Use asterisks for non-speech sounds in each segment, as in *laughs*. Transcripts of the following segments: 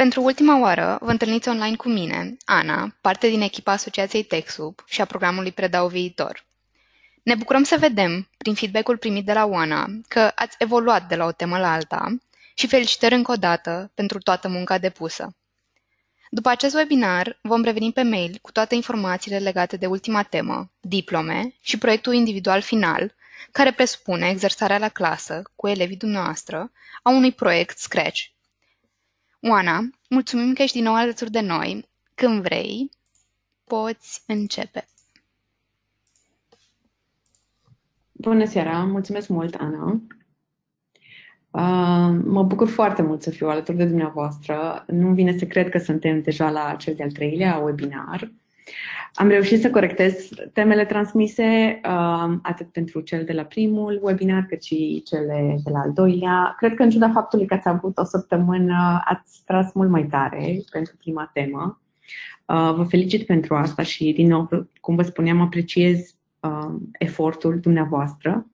Pentru ultima oară vă întâlniți online cu mine, Ana, parte din echipa Asociației TechSoup și a programului Predau Viitor. Ne bucurăm să vedem, prin feedback-ul primit de la Oana, că ați evoluat de la o temă la alta și felicitări încă o dată pentru toată munca depusă. După acest webinar, vom reveni pe mail cu toate informațiile legate de ultima temă, diplome și proiectul individual final, care presupune exersarea la clasă cu elevii dumneavoastră a unui proiect Scratch. Oana, mulțumim că ești din nou alături de noi. Când vrei, poți începe. Bună seara, mulțumesc mult, Ana. Uh, mă bucur foarte mult să fiu alături de dumneavoastră. Nu vine să cred că suntem deja la cel de-al treilea webinar. Am reușit să corectez temele transmise uh, atât pentru cel de la primul webinar, cât și cele de la al doilea. Cred că în ciuda faptului că ați avut o săptămână, ați tras mult mai tare pentru prima temă. Uh, vă felicit pentru asta și, din nou, cum vă spuneam, apreciez efortul dumneavoastră.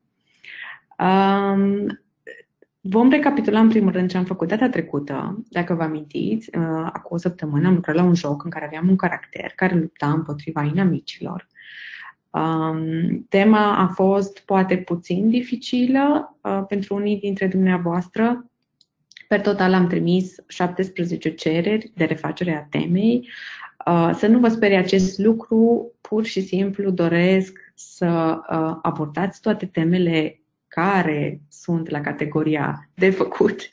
Um, Vom recapitula în primul rând ce am făcut data trecută. Dacă vă amintiți, uh, acum o săptămână am lucrat la un joc în care aveam un caracter care lupta împotriva inamicilor. Um, tema a fost poate puțin dificilă uh, pentru unii dintre dumneavoastră. Per total am trimis 17 cereri de refacere a temei. Uh, să nu vă sperie acest lucru, pur și simplu doresc să uh, abordați toate temele care sunt la categoria de făcut.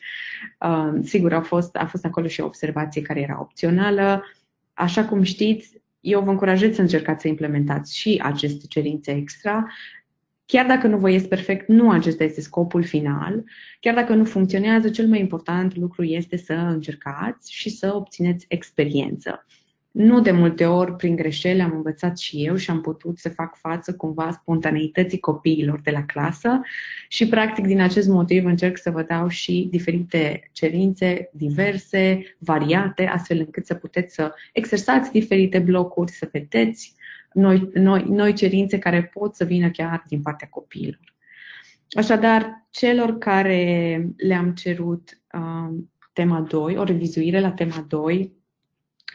Uh, sigur, a fost, a fost acolo și o observație care era opțională. Așa cum știți, eu vă încurajez să încercați să implementați și aceste cerințe extra. Chiar dacă nu vă ies perfect, nu acesta este scopul final. Chiar dacă nu funcționează, cel mai important lucru este să încercați și să obțineți experiență. Nu de multe ori, prin greșeli, am învățat și eu și am putut să fac față cumva spontaneității copiilor de la clasă și, practic, din acest motiv încerc să vă dau și diferite cerințe diverse, variate, astfel încât să puteți să exersați diferite blocuri, să vedeți noi, noi, noi cerințe care pot să vină chiar din partea copiilor. Așadar, celor care le-am cerut uh, tema 2, o revizuire la tema 2,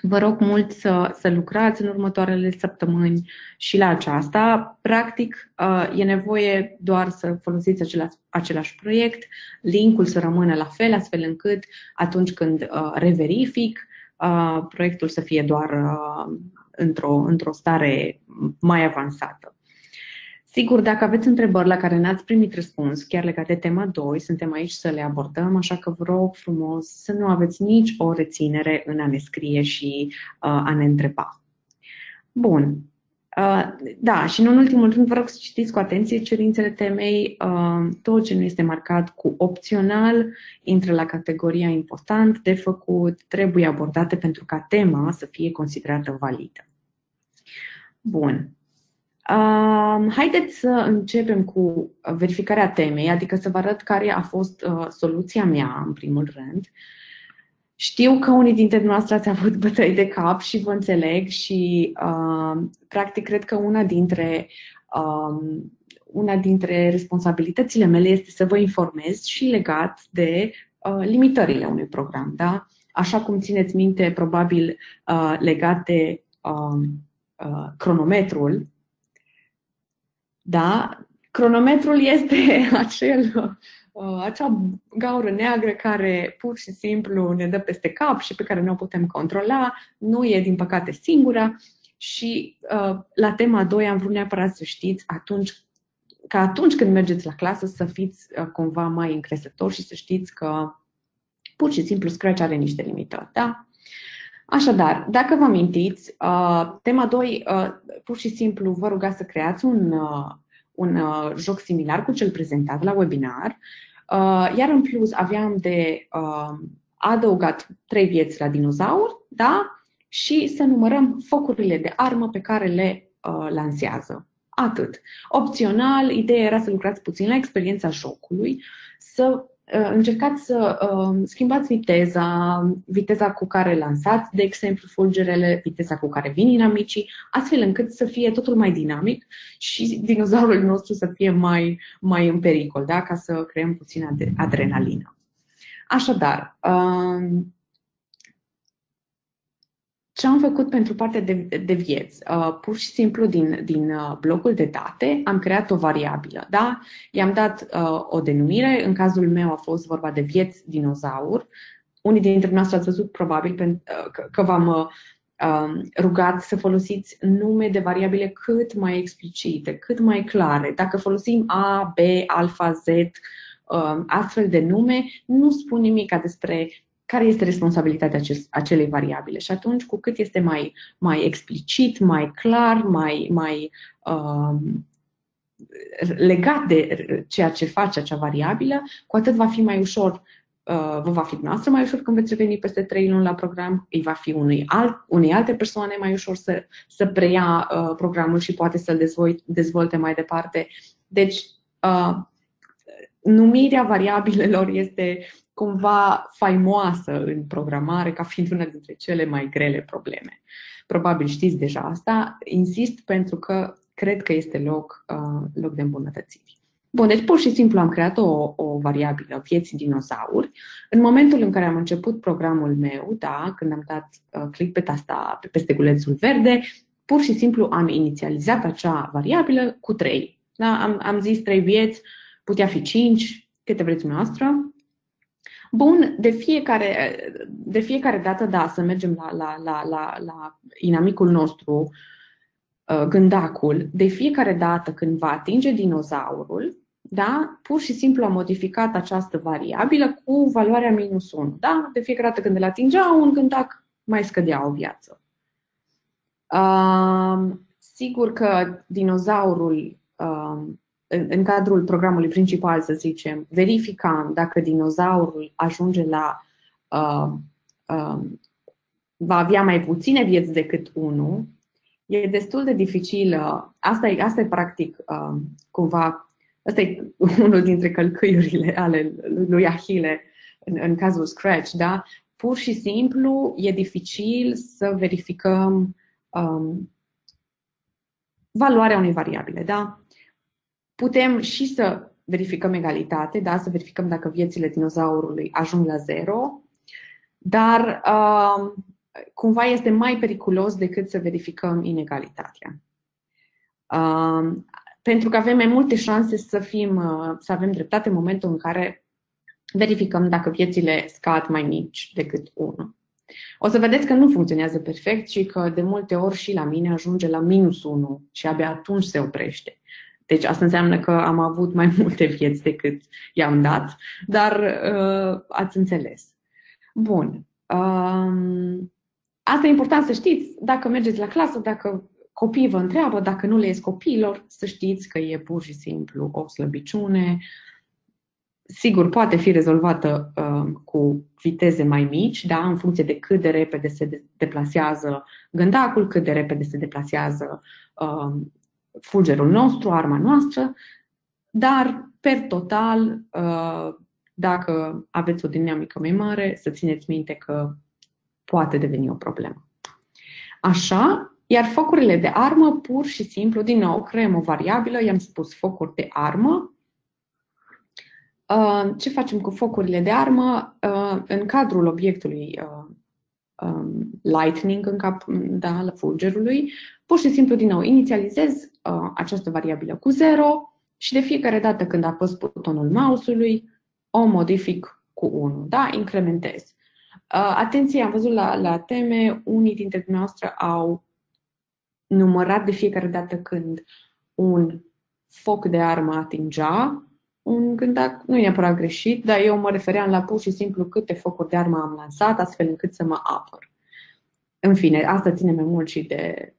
Vă rog mult să, să lucrați în următoarele săptămâni și la aceasta. Practic, uh, e nevoie doar să folosiți același, același proiect, linkul să rămână la fel, astfel încât atunci când uh, reverific, uh, proiectul să fie doar într-o, într-o stare mai avansată. Sigur, dacă aveți întrebări la care n-ați primit răspuns, chiar legate de tema 2, suntem aici să le abordăm, așa că vă rog frumos să nu aveți nici o reținere în a ne scrie și uh, a ne întreba. Bun. Uh, da, și în ultimul rând vă rog să citiți cu atenție cerințele temei. Uh, tot ce nu este marcat cu opțional intră la categoria important de făcut, trebuie abordate pentru ca tema să fie considerată validă. Bun. Uh, haideți să începem cu verificarea temei, adică să vă arăt care a fost uh, soluția mea, în primul rând. Știu că unii dintre noastre ați avut *laughs* bătăi de cap și vă înțeleg și, uh, practic, cred că una dintre, uh, una dintre responsabilitățile mele este să vă informez și legat de uh, limitările unui program. Da? Așa cum țineți minte, probabil, uh, legat de uh, uh, cronometrul, da? Cronometrul este *laughs* acel, uh, acea gaură neagră care pur și simplu ne dă peste cap și pe care nu o putem controla. Nu e, din păcate, singura. Și uh, la tema 2 am vrut neapărat să știți atunci ca atunci când mergeți la clasă să fiți uh, cumva mai încresători și să știți că pur și simplu Scratch are niște limitări. Da? Așadar, dacă vă amintiți, uh, tema 2, uh, pur și simplu vă ruga să creați un, uh, un joc similar cu cel prezentat la webinar, iar în plus aveam de adăugat trei vieți la dinozaur, da? Și să numărăm focurile de armă pe care le lansează. Atât. Opțional, ideea era să lucrați puțin la experiența jocului, să Uh, încercați să uh, schimbați viteza, viteza cu care lansați, de exemplu, fulgerele, viteza cu care vin inamicii, astfel încât să fie totul mai dinamic și dinozaurul nostru să fie mai, mai în pericol, da? ca să creăm puțin adrenalină. Așadar, uh, ce am făcut pentru partea de, de vieți? Uh, pur și simplu din, din uh, blocul de date am creat o variabilă, da? I-am dat uh, o denumire, în cazul meu a fost vorba de vieți dinozaur. Unii dintre noastre ați văzut probabil pen, uh, că, că v-am uh, um, rugat să folosiți nume de variabile cât mai explicite, cât mai clare. Dacă folosim A, B, alfa, Z, um, astfel de nume, nu spun nimic despre care este responsabilitatea acelei variabile. Și atunci, cu cât este mai, mai explicit, mai clar, mai, mai um, legat de ceea ce face acea variabilă, cu atât va fi mai ușor, uh, vă va fi noastră mai ușor când veți reveni peste trei luni la program, îi va fi unui alt, unei alte persoane mai ușor să, să preia uh, programul și poate să-l dezvolte, dezvolte mai departe. Deci, uh, numirea variabilelor este cumva faimoasă în programare ca fiind una dintre cele mai grele probleme. Probabil știți deja asta. Insist pentru că cred că este loc, uh, loc de îmbunătățiri. Bun, deci pur și simplu am creat o, o variabilă vieții dinozauri. În momentul în care am început programul meu, da, când am dat uh, click pe tasta, pe stegulețul verde, pur și simplu am inițializat acea variabilă cu 3. Da? Am, am zis 3 vieți, putea fi 5, câte vreți dumneavoastră. Bun, de fiecare, de fiecare dată, da, să mergem la, la, la, la, la inamicul nostru, uh, gândacul, de fiecare dată când va atinge dinozaurul, da, pur și simplu am modificat această variabilă cu valoarea minus 1. Da? De fiecare dată când îl atingea, un gândac mai scădea o viață. Uh, sigur că dinozaurul uh, în, în cadrul programului principal, să zicem, verificam dacă dinozaurul ajunge la uh, uh, va avea mai puține vieți decât unul, e destul de dificil. Uh, asta e, asta e practic uh, cumva, asta e *laughs* unul dintre călcâiurile ale lui Ahile în, în cazul Scratch, da? Pur și simplu e dificil să verificăm um, valoarea unei variabile, da? Putem și să verificăm egalitate, da? să verificăm dacă viețile dinozaurului ajung la zero, dar uh, cumva este mai periculos decât să verificăm inegalitatea. Uh, pentru că avem mai multe șanse să, fim, uh, să avem dreptate în momentul în care verificăm dacă viețile scad mai mici decât 1. O să vedeți că nu funcționează perfect și că de multe ori și la mine ajunge la minus 1 și abia atunci se oprește. Deci asta înseamnă că am avut mai multe vieți decât i-am dat, dar uh, ați înțeles. Bun. Um, asta e important să știți. Dacă mergeți la clasă, dacă copiii vă întreabă, dacă nu le ies copiilor, să știți că e pur și simplu o slăbiciune. Sigur, poate fi rezolvată uh, cu viteze mai mici, da, în funcție de cât de repede se deplasează gândacul, cât de repede se deplasează uh, fulgerul nostru, arma noastră, dar, per total, uh, dacă aveți o dinamică mai mare, să țineți minte că poate deveni o problemă. Așa, iar focurile de armă, pur și simplu, din nou, creăm o variabilă, i-am spus focuri de armă. Uh, ce facem cu focurile de armă? Uh, în cadrul obiectului um, lightning în cap, da, la fulgerului, pur și simplu, din nou, inițializez uh, această variabilă cu 0 și de fiecare dată când apăs butonul mouse-ului, o modific cu 1, da, incrementez. Uh, atenție, am văzut la, la teme, unii dintre dumneavoastră au numărat de fiecare dată când un foc de armă atingea un gândac, nu e neapărat greșit, dar eu mă refeream la pur și simplu câte focuri de armă am lansat, astfel încât să mă apăr. În fine, asta ține mai mult și de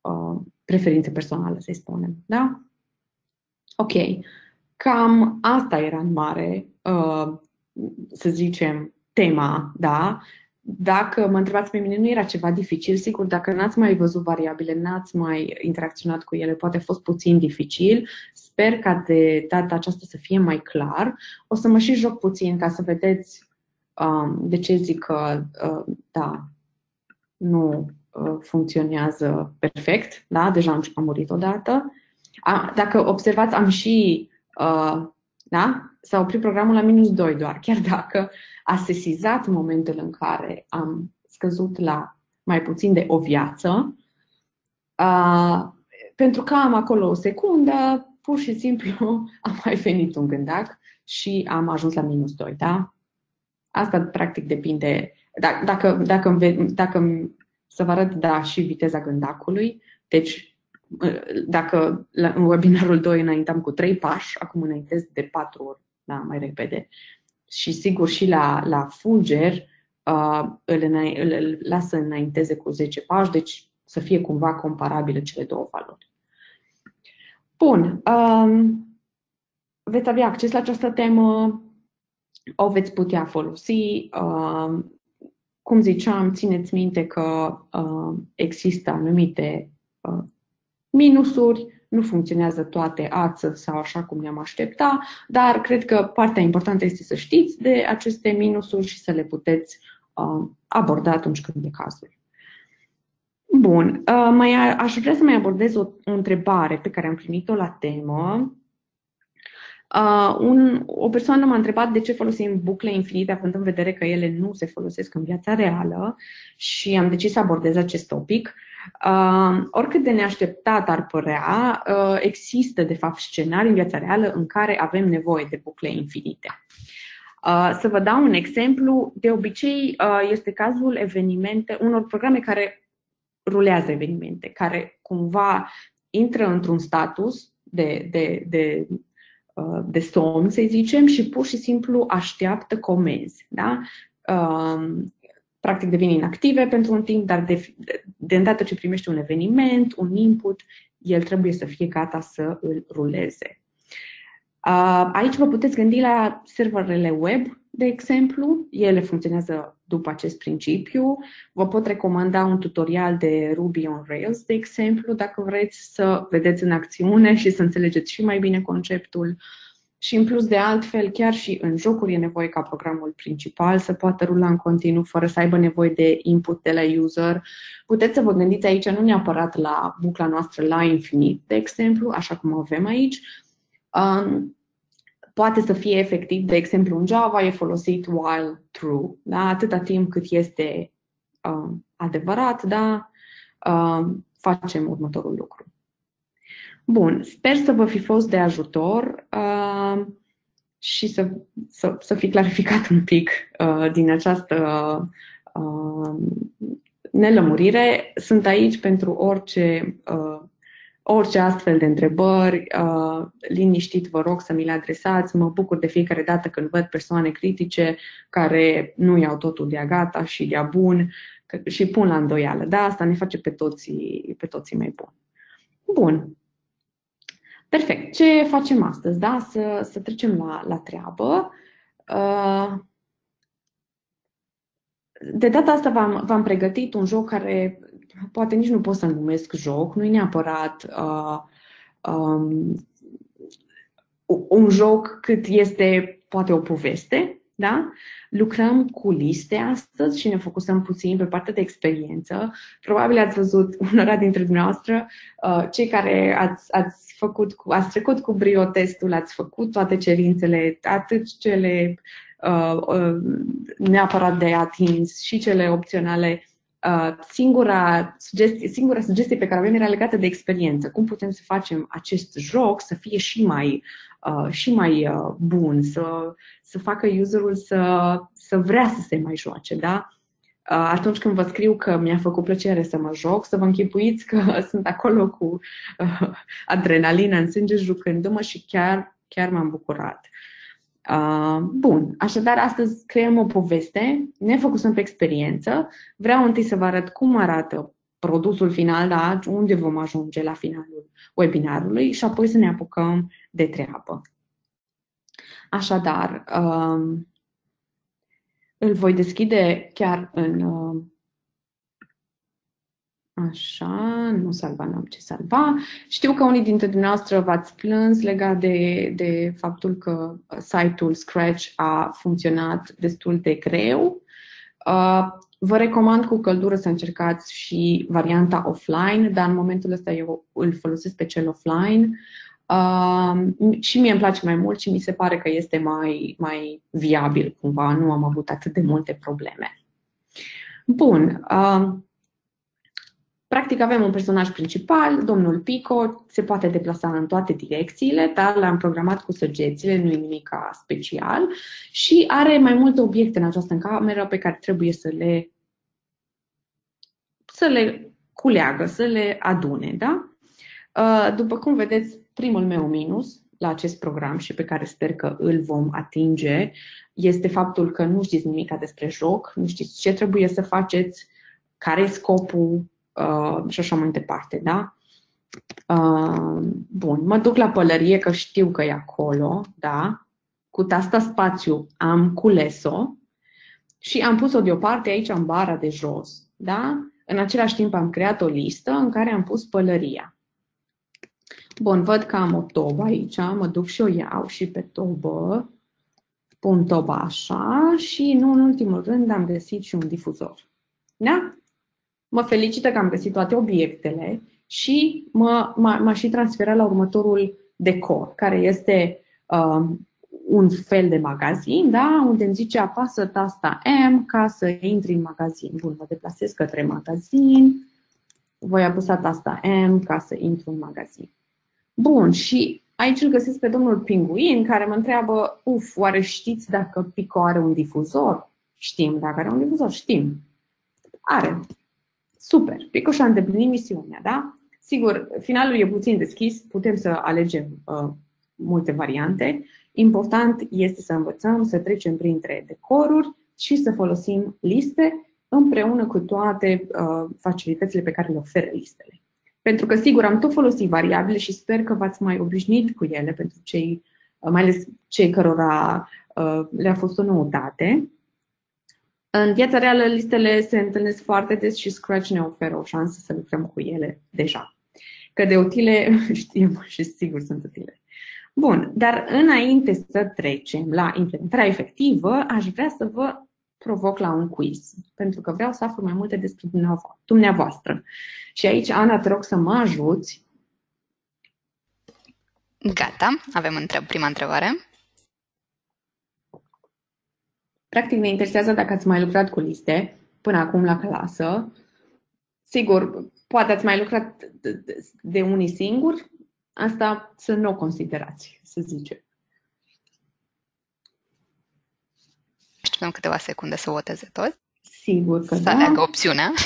uh, preferințe personale, să-i spunem. Da? Ok. Cam asta era în mare, uh, să zicem, tema, da? Dacă mă întrebați pe mine, nu era ceva dificil, sigur, dacă n-ați mai văzut variabile, n-ați mai interacționat cu ele, poate a fost puțin dificil. Sper ca de data aceasta să fie mai clar. O să mă și joc puțin ca să vedeți um, de ce zic că, uh, da, nu uh, funcționează perfect, da? deja am, am murit odată. A, dacă observați, am și, uh, da? s-a oprit programul la minus 2 doar, chiar dacă a sesizat momentul în care am scăzut la mai puțin de o viață. Uh, pentru că am acolo o secundă, pur și simplu *laughs* am mai venit un gândac și am ajuns la minus 2, da? Asta practic depinde. Dacă, dacă, dacă, dacă să vă arăt, da, și viteza gândacului, deci dacă la, în webinarul 2 înaintam cu 3 pași, acum înaintez de 4 ori, da, mai repede. Și sigur și la, la fulger uh, îl, îl, îl lasă înainteze cu 10 pași, deci să fie cumva comparabile cele două valori. Bun. Um, veți avea acces la această temă, o veți putea folosi. Um, cum ziceam, țineți minte că uh, există anumite uh, minusuri, nu funcționează toate ață sau așa cum ne-am aștepta, dar cred că partea importantă este să știți de aceste minusuri și să le puteți uh, aborda atunci când e cazul. Bun, uh, mai aș vrea să mai abordez o, o întrebare pe care am primit-o la temă. Uh, un, o persoană m-a întrebat de ce folosim bucle infinite, având în vedere că ele nu se folosesc în viața reală și am decis să abordez acest topic. Uh, oricât de neașteptat ar părea, uh, există de fapt scenarii în viața reală în care avem nevoie de bucle infinite. Uh, să vă dau un exemplu, de obicei uh, este cazul evenimente, unor programe care rulează evenimente, care cumva intră într-un status de, de, de, uh, de somn, să zicem, și pur și simplu așteaptă comenzi. Da? Um, practic devin inactive pentru un timp, dar de, de îndată ce primește un eveniment, un input, el trebuie să fie gata să îl ruleze. Uh, aici vă puteți gândi la serverele web, de exemplu. Ele funcționează după acest principiu. Vă pot recomanda un tutorial de Ruby on Rails, de exemplu, dacă vreți să vedeți în acțiune și să înțelegeți și mai bine conceptul. Și în plus de altfel, chiar și în jocuri e nevoie ca programul principal să poată rula în continuu fără să aibă nevoie de input de la user. Puteți să vă gândiți aici nu neapărat la bucla noastră la infinit, de exemplu, așa cum avem aici, um, poate să fie efectiv, de exemplu, în Java e folosit while true, da? atâta timp cât este uh, adevărat, da? Uh, facem următorul lucru. Bun, sper să vă fi fost de ajutor uh, și să, să, să fi clarificat un pic uh, din această uh, nelămurire. Sunt aici pentru orice uh, orice astfel de întrebări, uh, liniștit vă rog să mi le adresați. Mă bucur de fiecare dată când văd persoane critice care nu iau totul de-a gata și de-a bun și pun la îndoială. Da, asta ne face pe toții, pe toții mai buni. Bun. Perfect. Ce facem astăzi? Da? Să, să trecem la, la treabă. Uh, de data asta v-am, v-am pregătit un joc care poate nici nu pot să numesc joc, nu e neapărat uh, um, un joc cât este poate o poveste, da? Lucrăm cu liste astăzi și ne focusăm puțin pe partea de experiență. Probabil ați văzut unora dintre dumneavoastră, uh, cei care ați, ați, făcut cu, ați trecut cu brio testul, ați făcut toate cerințele, atât cele uh, uh, neapărat de atins și cele opționale Uh, singura, sugestie, singura sugestie pe care avem era legată de experiență. Cum putem să facem acest joc să fie și mai, uh, și mai uh, bun, să, să facă userul să, să vrea să se mai joace. Da? Uh, atunci când vă scriu că mi-a făcut plăcere să mă joc, să vă închipuiți că *laughs* sunt acolo cu uh, adrenalina în sânge jucându-mă și chiar, chiar m-am bucurat. Uh, bun, așadar astăzi creăm o poveste, ne focusăm pe experiență. Vreau întâi să vă arăt cum arată produsul final, da, unde vom ajunge la finalul webinarului și apoi să ne apucăm de treabă. Așadar, uh, îl voi deschide chiar în uh, Așa, nu salva, n-am ce salva. Știu că unii dintre dumneavoastră v-ați plâns legat de, de faptul că site-ul Scratch a funcționat destul de greu. Uh, vă recomand cu căldură să încercați și varianta offline, dar în momentul ăsta eu îl folosesc pe cel offline. Uh, și mie îmi place mai mult și mi se pare că este mai, mai viabil cumva, nu am avut atât de multe probleme. Bun, uh, Practic avem un personaj principal, domnul Pico, se poate deplasa în toate direcțiile, dar l-am programat cu săgețile, nu e nimic special și are mai multe obiecte în această cameră pe care trebuie să le să le culeagă, să le adune, da? Uh, după cum vedeți, primul meu minus la acest program și pe care sper că îl vom atinge este faptul că nu știți nimic despre joc, nu știți ce trebuie să faceți, care e scopul uh, și așa mai departe, da? Uh, bun, mă duc la pălărie că știu că e acolo, da? Cu tasta spațiu am cules-o și am pus-o deoparte aici în bara de jos, da? În același timp am creat o listă în care am pus pălăria. Bun, văd că am o tobă aici, mă duc și o iau și pe tobă pun toba așa și nu în ultimul rând am găsit și un difuzor. Da? Mă felicită că am găsit toate obiectele și mă, m-a, și transferat la următorul decor, care este uh, un fel de magazin, da? unde îmi zice apasă tasta M ca să intri în magazin. Bun, mă deplasez către magazin, voi apăsa tasta M ca să intru în magazin. Bun, și aici îl găsesc pe domnul Pinguin care mă întreabă, uf, oare știți dacă Pico are un difuzor? Știm dacă are un difuzor, știm. Are. Super, Pico și-a îndeplinit misiunea, da? Sigur, finalul e puțin deschis, putem să alegem uh, multe variante. Important este să învățăm să trecem printre decoruri și să folosim liste împreună cu toate uh, facilitățile pe care le oferă listele. Pentru că, sigur, am tot folosit variabile și sper că v-ați mai obișnuit cu ele pentru cei, uh, mai ales cei cărora uh, le-a fost o noutate. În viața reală, listele se întâlnesc foarte des și Scratch ne oferă o șansă să lucrăm cu ele deja. Că de utile *laughs* știm și sigur sunt utile. Bun, dar înainte să trecem la implementarea efectivă, aș vrea să vă provoc la un quiz, pentru că vreau să aflu mai multe despre dumneavoastră. Și aici, Ana, te rog să mă ajuți. Gata, avem întreb, prima întrebare. Practic ne interesează dacă ați mai lucrat cu liste până acum la clasă. Sigur, poate ați mai lucrat de unii singuri, asta să nu o considerați, să zicem. Așteptăm câteva secunde să voteze toți. Sigur că să da. aleagă opțiunea. *laughs*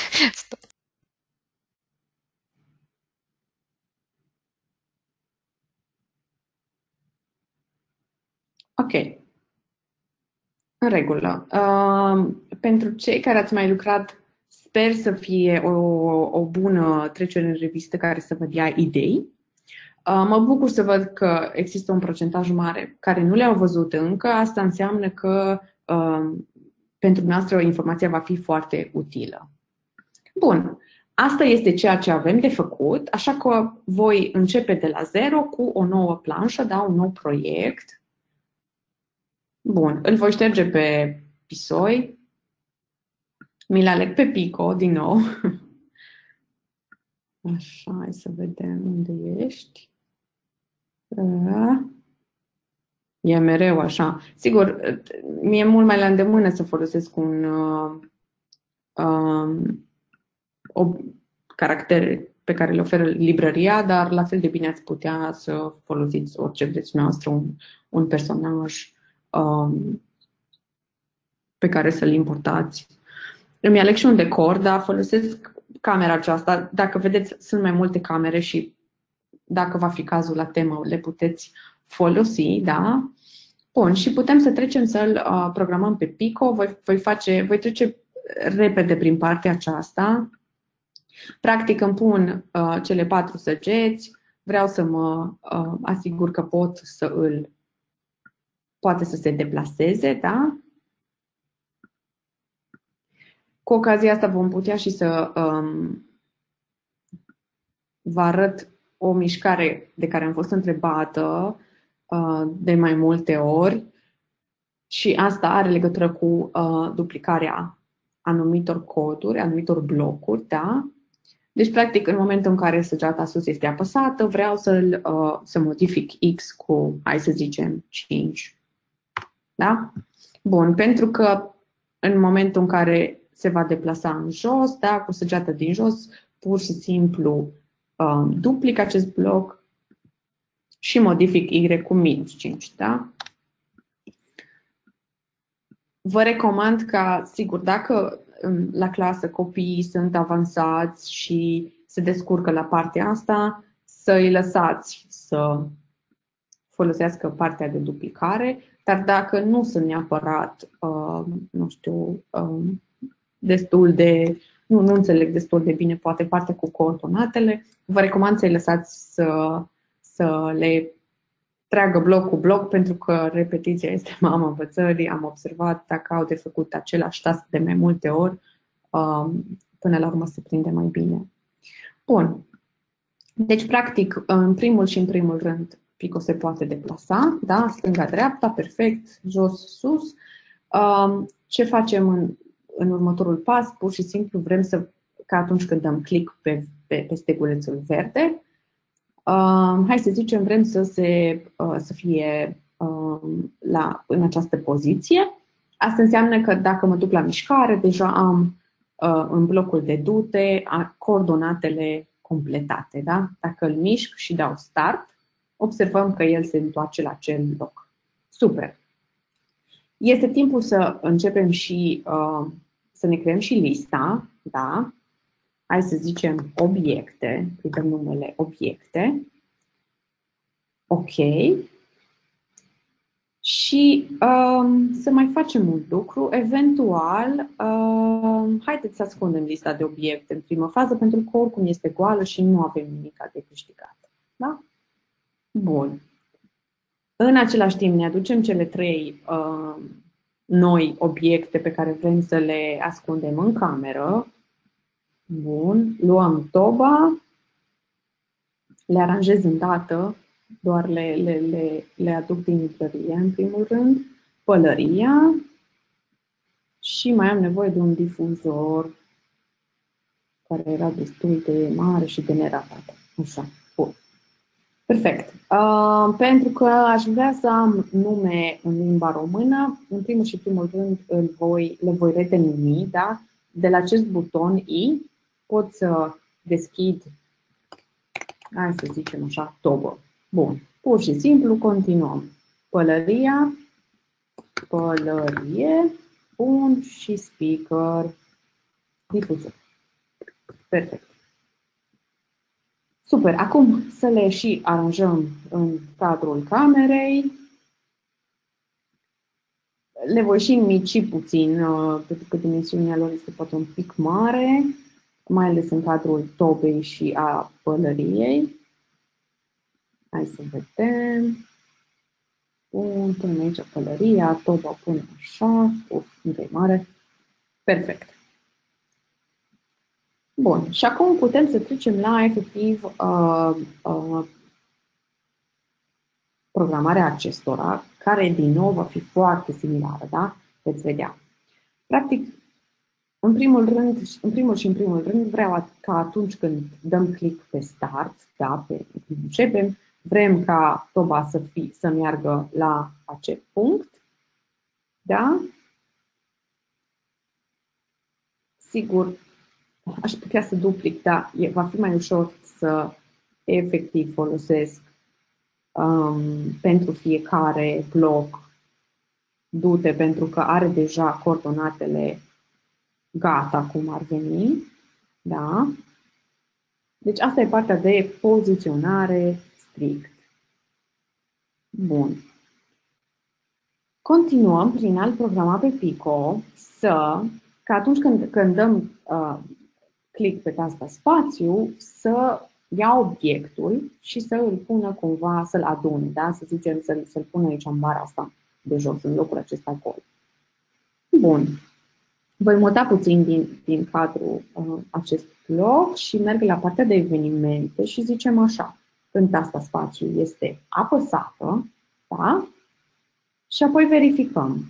Ok. În regulă. Uh, pentru cei care ați mai lucrat, sper să fie o, o bună trecere în revistă care să vă dea idei. Uh, mă bucur să văd că există un procentaj mare care nu le-au văzut încă. Asta înseamnă că uh, pentru noastră informația va fi foarte utilă. Bun. Asta este ceea ce avem de făcut, așa că voi începe de la zero cu o nouă planșă, da, un nou proiect Bun, îl voi șterge pe pisoi. Mi-l aleg pe Pico din nou. *laughs* Așa, hai să vedem unde ești. E mereu așa. Sigur, mi-e mult mai la îndemână să folosesc un uh, um, o, caracter pe care le oferă librăria, dar la fel de bine ați putea să folosiți orice vreți noastră, un, un personaj um, pe care să-l importați. Îmi aleg și un decor, dar folosesc camera aceasta. Dacă vedeți, sunt mai multe camere și dacă va fi cazul la temă, le puteți folosi, da? Bun, și putem să trecem să-l uh, programăm pe Pico. Voi, voi, face, voi trece repede prin partea aceasta. Practic îmi pun uh, cele patru săgeți, vreau să mă uh, asigur că pot să îl poate să se deplaseze, da? Cu ocazia asta vom putea și să um, vă arăt o mișcare de care am fost întrebată uh, de mai multe ori și asta are legătură cu uh, duplicarea anumitor coduri, anumitor blocuri, da? Deci, practic, în momentul în care săgeata sus este apăsată, vreau să uh, să modific x cu, hai să zicem, 5 da? Bun, pentru că în momentul în care se va deplasa în jos, da, cu săgeată din jos, pur și simplu um, duplic acest bloc și modific Y cu minus 5, da? Vă recomand ca, sigur, dacă um, la clasă copiii sunt avansați și se descurcă la partea asta, să îi lăsați să folosească partea de duplicare, dar dacă nu sunt neapărat, uh, nu știu, uh, destul de, nu, nu înțeleg destul de bine poate partea cu coordonatele, vă recomand să-i lăsați să, să le tragă bloc cu bloc, pentru că repetiția este *laughs* mama învățării. Am observat dacă au de făcut același task de mai multe ori, um, până la urmă se prinde mai bine. Bun. Deci, practic, în primul și în primul rând, Pico se poate deplasa, da? stânga-dreapta, perfect, jos-sus. Um, ce facem în, în următorul pas? Pur și simplu vrem să, ca atunci când dăm click pe, pe, pe stegulețul verde, um, hai să zicem, vrem să, se, uh, să fie um, la, în această poziție. Asta înseamnă că dacă mă duc la mișcare, deja am uh, în blocul de dute coordonatele completate. Da? Dacă îl mișc și dau start, observăm că el se întoarce la acel loc. Super! Este timpul să începem și uh, să ne creăm și lista, da? Hai să zicem obiecte, îi dăm numele obiecte. Ok. Și um, să mai facem un lucru, eventual, um, haideți să ascundem lista de obiecte în primă fază, pentru că oricum este goală și nu avem nimic de câștigat. Da? Bun. În același timp ne aducem cele trei uh, noi obiecte pe care vrem să le ascundem în cameră. Bun. Luăm toba, le aranjez dată, doar le, le, le, le aduc din librărie în primul rând, pălăria și mai am nevoie de un difuzor care era destul de mare și de neratat. Așa. Perfect. Uh, pentru că aș vrea să am nume în limba română, în primul și primul rând îl voi, le voi redenumi, da? De la acest buton I pot să deschid, hai să zicem așa, tobă. Bun. Pur și simplu continuăm. Pălăria, pălărie, bun și speaker, difuzor. Perfect. Super. Acum să le și aranjăm în cadrul camerei. Le voi și mici puțin, uh, pentru că dimensiunea lor este poate un pic mare, mai ales în cadrul tobei și a pălăriei. Hai să vedem. Bun, punem aici pălăria, toba punem așa, uf, încă e mare. Perfect. Bun. Și acum putem să trecem la efectiv uh, uh, programarea acestora, care din nou va fi foarte similară, da? Veți vedea. Practic, în primul rând, în primul și în primul rând, vreau ca atunci când dăm click pe start, da, pe începem, vrem ca toba să, fi, să meargă la acest punct, da? Sigur, aș putea să duplic, dar e, va fi mai ușor să efectiv folosesc um, pentru fiecare bloc dute, pentru că are deja coordonatele gata, cum ar veni. Da? Deci asta e partea de poziționare strict. Bun. Continuăm prin alt programa pe Pico să, că atunci când, când dăm uh, click pe tasta spațiu, să ia obiectul și să îl pună cumva, să-l adune, da? să zicem să-l, să-l pună aici în bara asta de jos, în locul acesta acolo. Bun. Voi muta puțin din, din cadrul uh, acest bloc și merg la partea de evenimente și zicem așa, când tasta spațiu este apăsată, da? Și apoi verificăm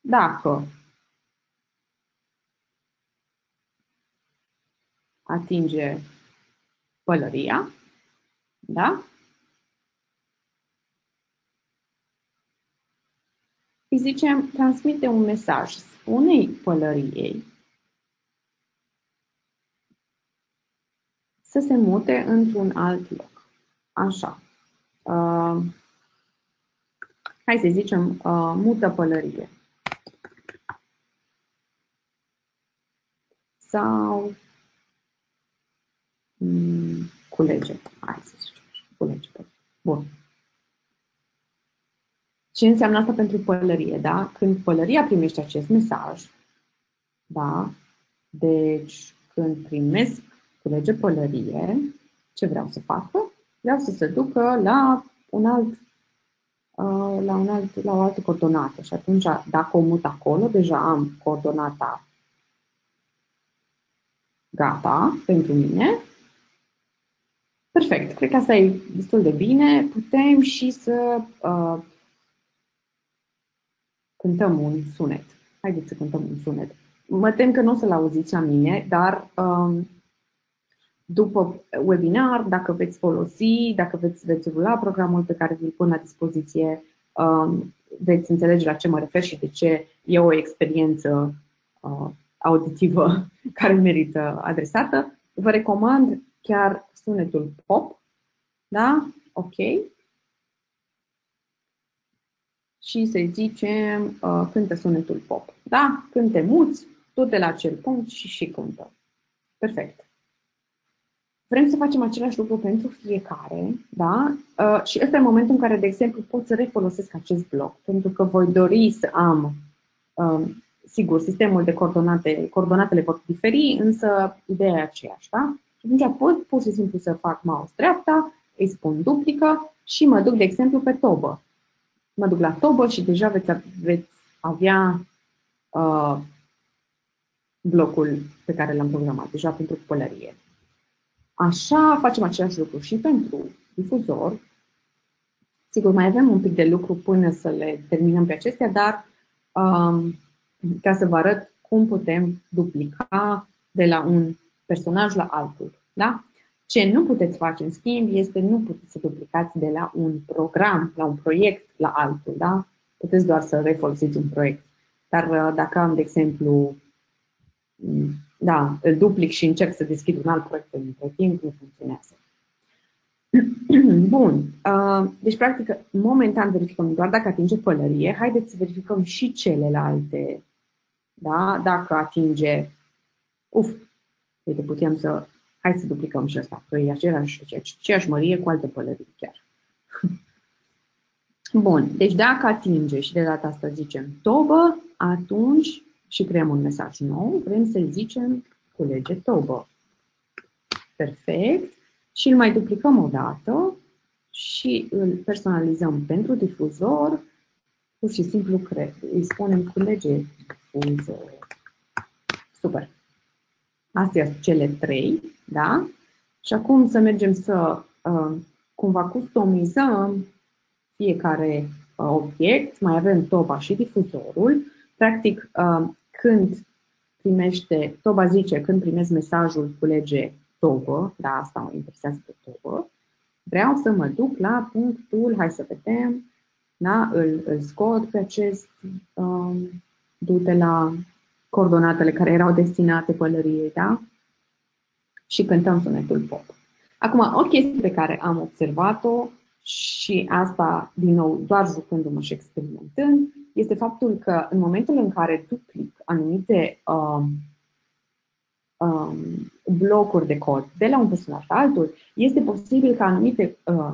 dacă atinge pălăria, da? Îi zicem, transmite un mesaj, spune-i pălăriei să se mute într-un alt loc. Așa. Uh, hai să zicem, uh, mută pălărie. Sau um, culege. Hai să zicem, culege. Bun. Ce înseamnă asta pentru pălărie, da? Când pălăria primește acest mesaj, da? Deci, când primesc culege pălărie, ce vreau să facă? Vreau să se ducă la un alt uh, la, un alt, la o altă coordonată. Și atunci, dacă o mut acolo, deja am coordonata gata pentru mine. Perfect, cred că asta e destul de bine. Putem și să uh, cântăm un sunet. Haideți să cântăm un sunet. Mă tem că nu o să-l auziți la mine, dar um, după webinar, dacă veți folosi, dacă veți, veți rula programul pe care vi-l pun la dispoziție, um, veți înțelege la ce mă refer și de ce e o experiență uh, auditivă *laughs* care merită adresată. Vă recomand chiar sunetul pop, da? Ok și să zicem uh, cântă sunetul pop. Da? Când te muți, tu de la acel punct și și cântă. Perfect. Vrem să facem același lucru pentru fiecare, da? Uh, și ăsta e momentul în care, de exemplu, pot să refolosesc acest bloc, pentru că voi dori să am, uh, sigur, sistemul de coordonate, coordonatele pot diferi, însă ideea e aceeași, da? Și atunci pot pur și simplu să fac mouse dreapta, îi spun duplică și mă duc, de exemplu, pe tobă mă duc la tobă și deja veți, veți avea uh, blocul pe care l-am programat deja pentru pălărie. Așa facem același lucru și pentru difuzor. Sigur, mai avem un pic de lucru până să le terminăm pe acestea, dar um, ca să vă arăt cum putem duplica de la un personaj la altul. Da? Ce nu puteți face, în schimb, este nu puteți să duplicați de la un program, la un proiect, la altul. Da? Puteți doar să refolosiți un proiect. Dar uh, dacă am, de exemplu, mm, da, îl duplic și încerc să deschid un alt proiect între timp, nu funcționează. *clears throat* Bun. Uh, deci, practic, momentan verificăm doar dacă atinge pălărie. Haideți să verificăm și celelalte. Da? Dacă atinge... Uf, uite, putem să Hai să duplicăm și asta, că e aceeași, aceeași mărie cu alte pălării chiar. *laughs* Bun, deci dacă atinge și de data asta zicem tobă, atunci și creăm un mesaj nou, vrem să zicem culege tobă. Perfect. Și îl mai duplicăm o dată și îl personalizăm pentru difuzor. Pur și simplu cre- îi spunem culege difuzor. Super. Astea sunt cele trei, da? Și acum să mergem să uh, cumva customizăm fiecare uh, obiect. Mai avem toba și difuzorul. Practic, uh, când primește, toba zice, când primesc mesajul culege tobă, da, asta mă interesează pe tobă, vreau să mă duc la punctul, hai să vedem, da, îl, îl scot pe acest, um, du-te la coordonatele care erau destinate pălăriei, da? Și cântăm sunetul pop. Acum, o chestie pe care am observat-o și asta, din nou, doar jucându-mă și experimentând, este faptul că în momentul în care duplic anumite um, um, blocuri de cod de la un personaj la altul, este posibil ca anumite, uh,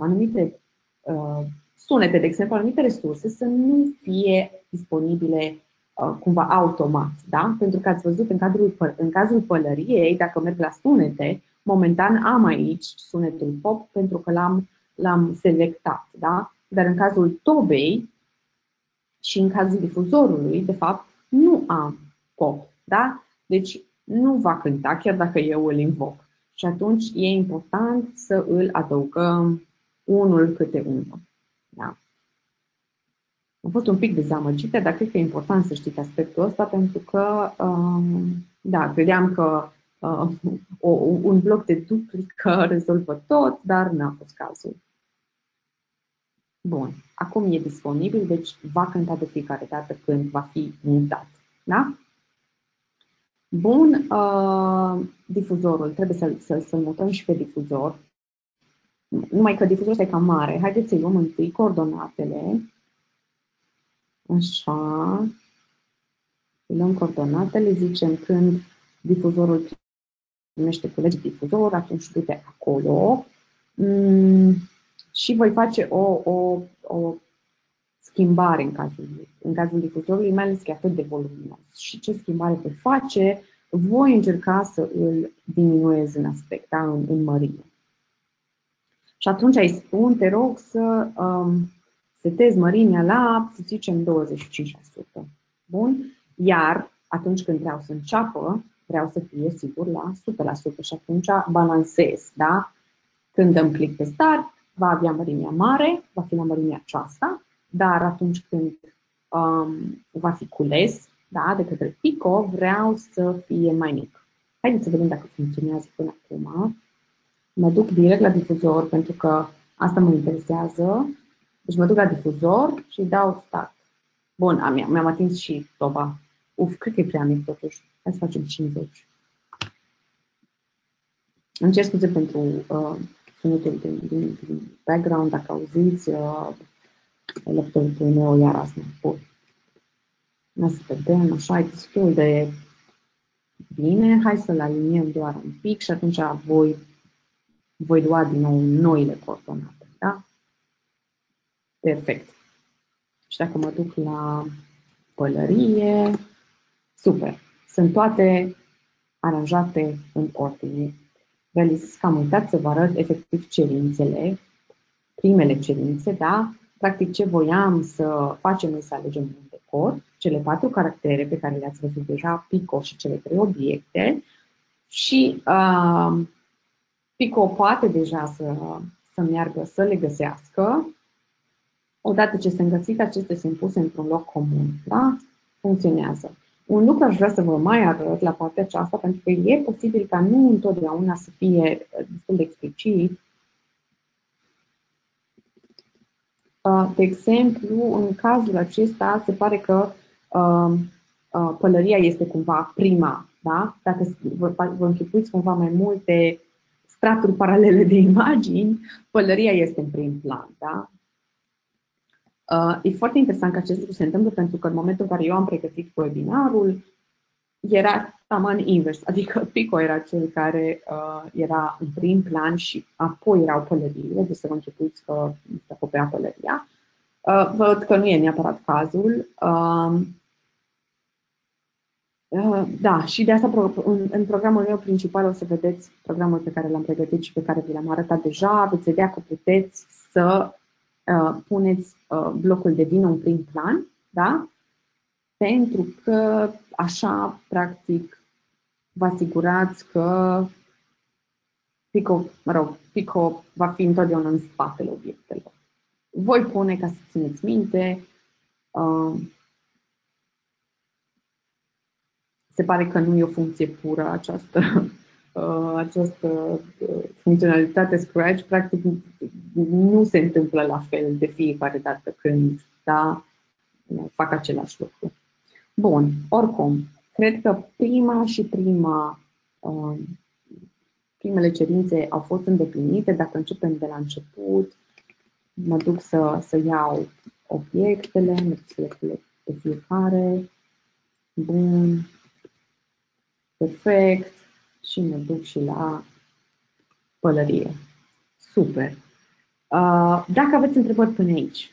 anumite uh, sunete, de exemplu, anumite resurse să nu fie disponibile Uh, cumva automat, da? Pentru că ați văzut în, cadrul, în cazul pălăriei, dacă merg la sunete, momentan am aici sunetul pop pentru că l-am, l-am selectat, da? Dar în cazul tobei și în cazul difuzorului, de fapt, nu am pop, da? Deci nu va cânta chiar dacă eu îl invoc. Și atunci e important să îl adăugăm unul câte unul. Da? Am fost un pic dezamăgită, dar cred că e important să știți aspectul ăsta pentru că, um, da, credeam că uh, o, un bloc de duplică rezolvă tot, dar n-a fost cazul. Bun, acum e disponibil, deci va cânta de fiecare dată când va fi mutat. Da? Bun, uh, difuzorul, trebuie să-l, să, să mutăm și pe difuzor. Numai că difuzorul este cam mare. Haideți să-i luăm întâi coordonatele. Așa. Îi luăm coordonatele, zicem când difuzorul primește culegi difuzor, atunci du-te acolo. Mm, și voi face o, o, o schimbare în cazul, în cazul difuzorului, mai ales că e atât de voluminos. Și ce schimbare voi face? Voi încerca să îl diminuez în aspect, da? în, în mărime. Și atunci îi spun, te rog să um, setezi mărimea la, să zicem, 25%. Bun? Iar atunci când vreau să înceapă, vreau să fie sigur la 100% și atunci balansez, da? Când îmi click pe start, va avea mărimea mare, va fi la mărimea aceasta, dar atunci când um, va fi cules da, de către Pico, vreau să fie mai mic. Haideți să vedem dacă funcționează până acum. Mă duc direct la difuzor pentru că asta mă interesează. Deci mă duc la difuzor și dau start. Bun, am, mi-am atins și toba. Uf, cred că e prea mic totuși. Hai să facem 50. Îmi cer scuze pentru uh, sunetul din, din, din background, dacă auziți, uh, laptopul meu iar asta. Bun. Să vedem, așa, e destul de bine. Hai să-l aliniem doar un pic și atunci voi, voi lua din nou noile coordonate. Da? Perfect. Și dacă mă duc la pălărie, super. Sunt toate aranjate în ordine. Realizez că am uitat să vă arăt efectiv cerințele, primele cerințe, da? Practic ce voiam să facem este să alegem un decor, cele patru caractere pe care le-ați văzut deja, Pico și cele trei obiecte și uh, Pico poate deja să, să meargă să le găsească. Odată ce sunt găsite, acestea sunt puse într-un loc comun. Da? Funcționează. Un lucru aș vrea să vă mai arăt la partea aceasta, pentru că e posibil ca nu întotdeauna să fie destul de explicit. Uh, de exemplu, în cazul acesta se pare că uh, uh, pălăria este cumva prima, da? Dacă vă, vă închipuiți cumva mai multe straturi paralele de imagini, pălăria este în prim plan, da? Uh, e foarte interesant că acest lucru se întâmplă pentru că în momentul în care eu am pregătit webinarul, era taman invers, adică *laughs* Pico era cel care uh, era în prim plan și apoi erau pălăriile, deci să vă închipuiți că se acoperea pălăria. Uh, văd că nu e neapărat cazul. Uh, uh, da, și de asta în, în programul meu principal o să vedeți programul pe care l-am pregătit și pe care vi l-am arătat deja. Veți vedea că puteți să Uh, puneți uh, blocul de vină în prim plan, da? Pentru că așa, practic, vă asigurați că Pico, mă rog, Pico va fi întotdeauna în spatele obiectelor. Voi pune, ca să țineți minte, uh, se pare că nu e o funcție pură această uh, această uh, funcționalitate Scratch, practic nu se întâmplă la fel de fiecare dată când da, fac același lucru. Bun, oricum, cred că prima și prima, uh, primele cerințe au fost îndeplinite. Dacă începem de la început, mă duc să, să iau obiectele, mă duc să le pe fiecare. Bun. Perfect și mă duc și la pălărie. Super! Uh, dacă aveți întrebări până aici,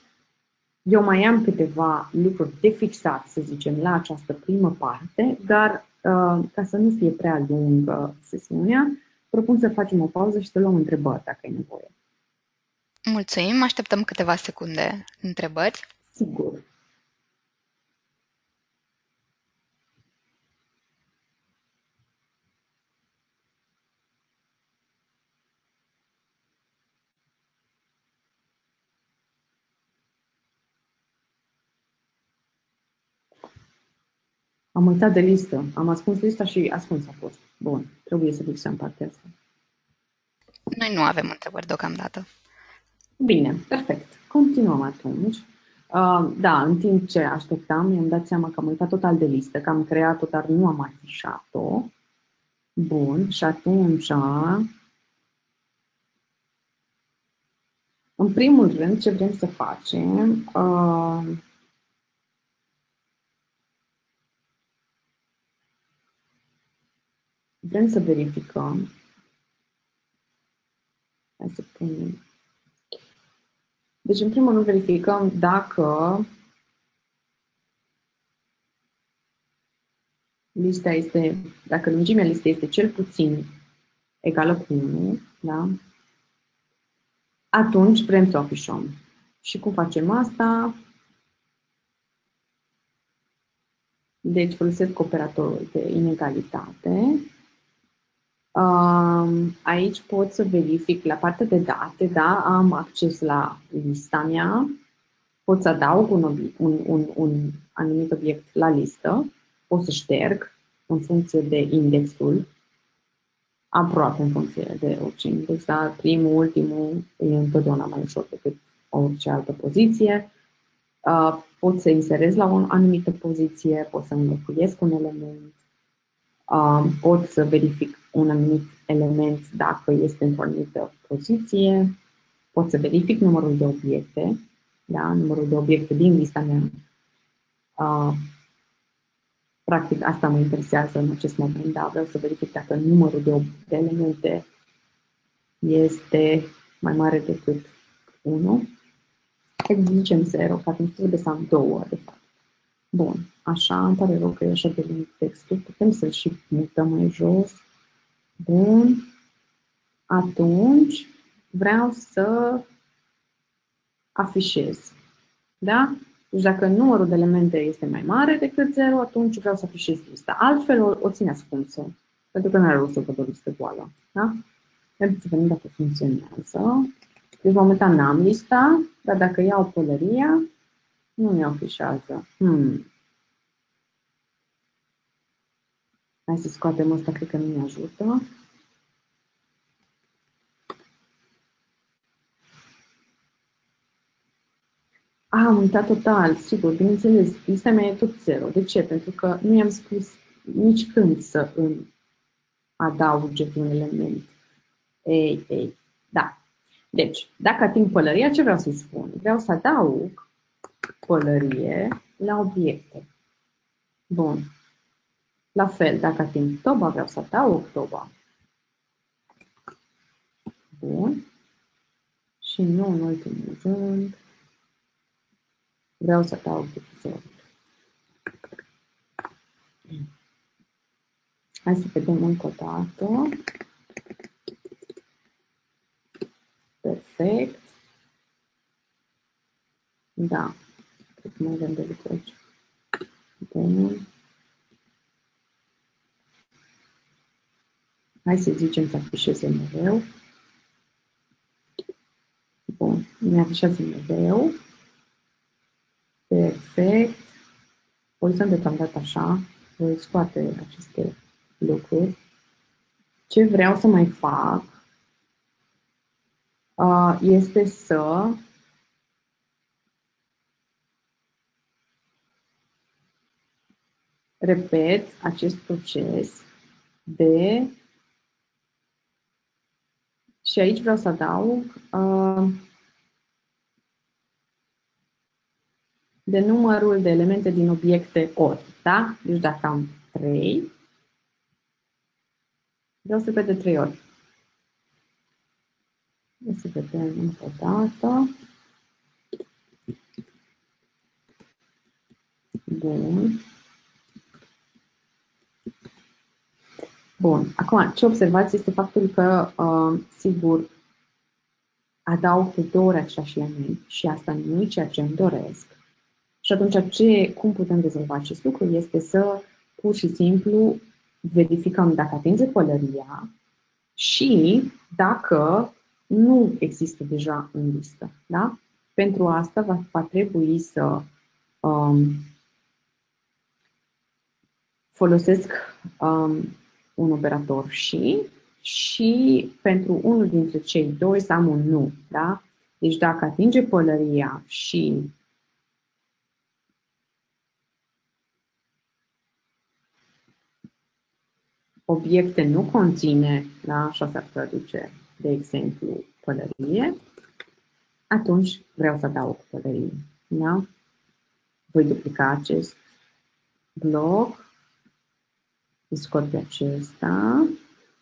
eu mai am câteva lucruri de fixat, să zicem, la această primă parte, dar uh, ca să nu fie prea lungă sesiunea, propun să facem o pauză și să luăm întrebări, dacă e nevoie. Mulțumim, așteptăm câteva secunde întrebări. Sigur. Am uitat de listă. Am ascuns lista și ascuns a fost. Bun, trebuie să fixăm partea asta. Noi nu avem întrebări deocamdată. Bine, perfect. Continuăm atunci. Uh, da, în timp ce așteptam, mi-am dat seama că am uitat total de listă, că am creat-o, dar nu am afișat-o. Bun, și atunci, în primul rând, ce vrem să facem, uh, vrem să verificăm. Hai să punem. Deci, în primul rând, verificăm dacă lista este, dacă lungimea listei este cel puțin egală cu 1, da? atunci vrem să o afișăm. Și cum facem asta? Deci folosesc operatorul de inegalitate Aici pot să verific la partea de date, da, am acces la lista mea, pot să adaug un, un, un, un anumit obiect la listă, pot să șterg în funcție de indexul, aproape în funcție de orice index, dar primul, ultimul e întotdeauna mai ușor decât orice altă poziție. Pot să inserez la o anumită poziție, pot să înlocuiesc un element, pot să verific un anumit element dacă este într-o anumită poziție, pot să verific numărul de obiecte, da? numărul de obiecte din lista mea. Uh, practic, asta mă interesează în acest moment, da? vreau să verific dacă numărul de, de elemente este mai mare decât 1. Hai să zicem 0, că atunci trebuie să am două, de fapt. Bun, așa, îmi pare rău că e așa de lung textul. Putem să-l și mutăm mai jos. Bun. Atunci vreau să afișez. Da? Deci dacă numărul de elemente este mai mare decât 0, atunci vreau să afișez lista. Altfel o, o țin ascunsă. Pentru că nu are rost să văd o listă goală. Da? Trebuie să vedem dacă funcționează. Deci momentan n-am lista, dar dacă iau pălăria, nu mi afișează. Hmm. Hai să scoatem asta, cred că nu ne ajută. Am uitat total, sigur, bineînțeles, lista mea e tot zero. De ce? Pentru că nu i-am spus nici când să îmi adauge un element. Ei, ei, da. Deci, dacă ating pălăria, ce vreau să-i spun? Vreau să adaug pălărie la obiecte. Bun. La fel, dacă ating toba, vreau să adaug toba. Bun. Și nu în ultimul rând, vreau să adaug difuzor. Hai să vedem încă o dată. Perfect. Da. Cred că mai avem de lucru aici. Bun. Hai să zicem să afișeze mereu. Bun, mi afișează mereu. Perfect. Poziționăm deocamdată așa. Voi scoate aceste lucruri. Ce vreau să mai fac uh, este să repet acest proces de și aici vreau să adaug uh, de numărul de elemente din obiecte ori. Da? Deci dacă am 3, vreau să repet de 3 ori. Să vedem încă o dată. Bun. Bun. Acum, ce observați este faptul că, uh, sigur, adaug de două ori același element și asta nu e ceea ce îmi doresc. Și atunci, ce, cum putem rezolva acest lucru este să pur și simplu verificăm dacă atinge pălăria și dacă nu există deja în listă. Da? Pentru asta va, va trebui să um, folosesc um, un operator și și pentru unul dintre cei doi să am un nu. Da? Deci dacă atinge pălăria și obiecte nu conține, da? așa se produce de exemplu, pălărie, atunci vreau să adaug pălărie. Da? Voi duplica acest bloc îl scot pe acesta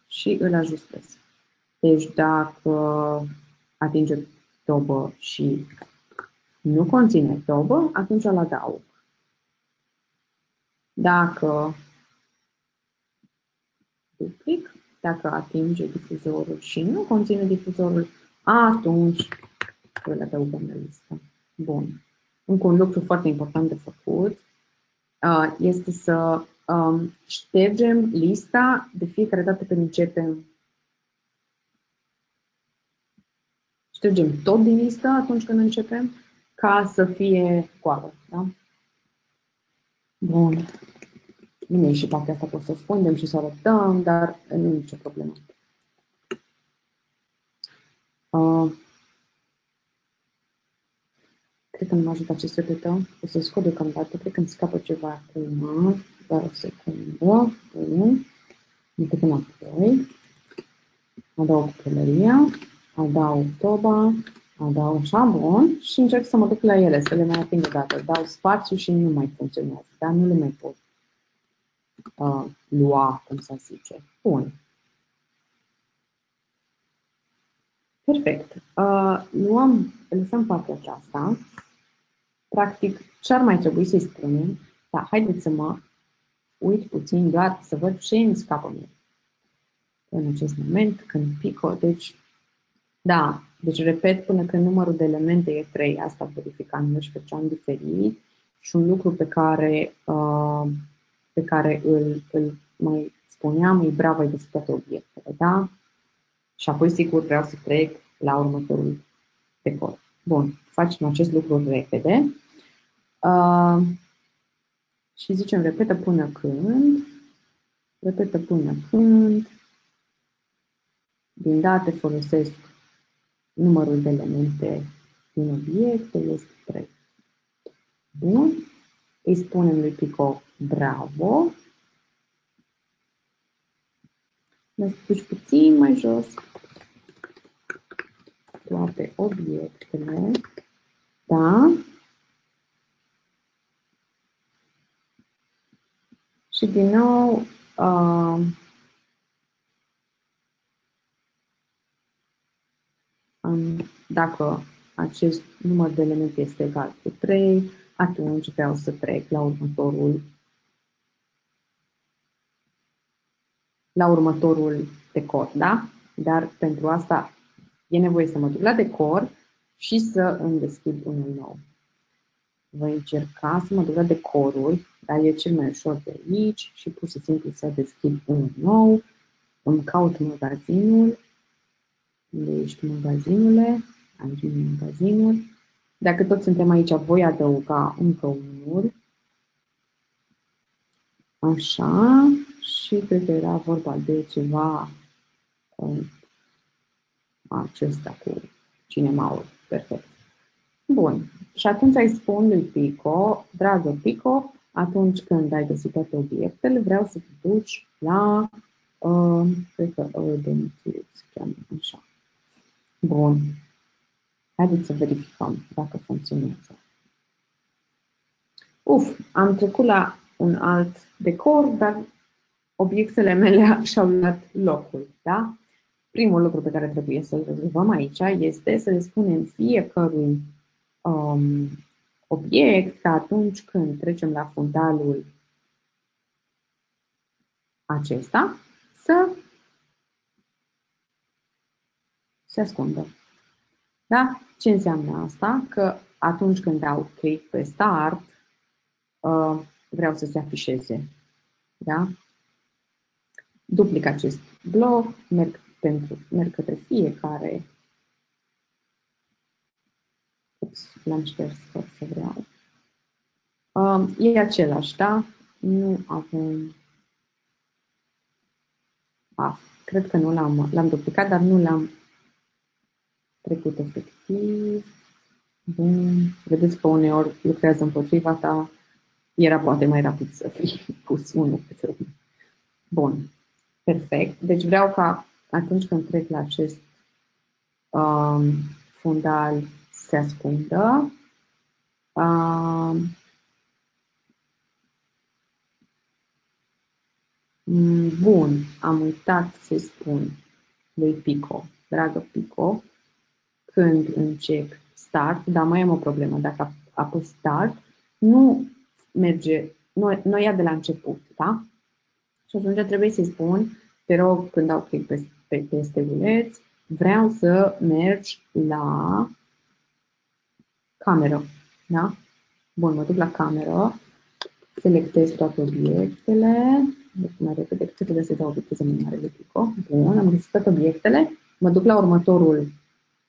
și îl ajustez. Deci dacă atinge tobă și nu conține tobă, atunci îl adaug. Dacă duplic, dacă atinge difuzorul și nu conține difuzorul, atunci îl adăugăm la listă. Bun. Încă un lucru foarte important de făcut uh, este să um, ștergem lista de fiecare dată când începem. Ștergem tot din listă atunci când începem ca să fie goală. Da? Bun. Bine, și partea asta pot să spundem și să arătăm, dar nu e nicio problemă. Uh, cred că nu mă ajută acest repetă. O să scot deocamdată. Cred că îmi scapă ceva acum. Doar o secundă. Bun. Încât înapoi. Adaug pălăria. Adaug toba. Adaug șabon și încerc să mă duc la ele, să le mai ating o dată. Dau spațiu și nu mai funcționează. Dar nu le mai pot uh, lua, cum să zice. Bun. Perfect. Uh, luăm, lăsăm partea aceasta. Practic, ce ar mai trebui să-i spunem? Da, haideți să mă uit puțin doar să văd ce îmi scapă mie. În acest moment, când pico, deci, da, deci repet până când numărul de elemente e 3, asta verificam eu și făceam diferit. Și un lucru pe care uh, pe care îl, îl mai spuneam, e bravo, ai găsit toate obiectele, da? Și apoi, sigur, vreau să trec la următorul decor. Bun, facem acest lucru repede. Uh, și zicem repetă până când, repetă până când, din date folosesc numărul de elemente din obiecte, este 3. Bun, îi spunem lui Pico bravo. Ne duci puțin mai jos. Toate obiectele. Da? Și din nou, uh, um, dacă acest număr de elemente este egal cu 3, atunci vreau să trec la următorul la următorul decor, da? Dar pentru asta e nevoie să mă duc la decor și să îmi deschid unul nou. Voi încerca să mă duc la decoruri, dar e cel mai ușor de aici și pur și simplu să deschid unul nou. Îmi caut magazinul. Unde ești magazinule? Aici e magazinul. Dacă tot suntem aici, voi adăuga încă unul. Așa și cred că era vorba de ceva um, acesta cu cinemaul. Perfect. Bun. Și atunci îi spun lui Pico, dragă Pico, atunci când ai găsit toate obiectele, vreau să te duci la, uh, cred că uh, domiciliu se cheamă așa. Bun. Haideți să verificăm dacă funcționează. Uf, am trecut la un alt decor, dar obiectele mele *laughs* și-au luat locul. Da? Primul lucru pe care trebuie să-l rezolvăm aici este să le spunem fiecărui um, obiect că atunci când trecem la fundalul acesta, să se ascundă. Da? Ce înseamnă asta? Că atunci când dau click pe Start, uh, vreau să se afișeze. Da? duplic acest bloc, merg, pentru, merg către fiecare. L-am șters fără să vreau. Um, e același, da? Nu avem... Ah, cred că nu l-am, l-am duplicat, dar nu l-am trecut efectiv. Bun. Vedeți că uneori lucrează împotriva ta. Era poate mai rapid să fi *laughs* pus unul pe Bun. Perfect. Deci vreau ca atunci când trec la acest um, fundal să se ascundă. Um, bun, am uitat să spun lui Pico, dragă Pico, când încep start, dar mai am o problemă. Dacă apăs start, nu merge, nu, nu ia de la început, da? Și atunci trebuie să-i spun, te rog, când dau click pe, pe, pe steguleț, vreau să mergi la cameră, da? Bun, mă duc la cameră, selectez toate obiectele, deci mai repede, trebuie să dau o viteză mai mare de pico. Bun, am găsit toate obiectele, mă duc la următorul,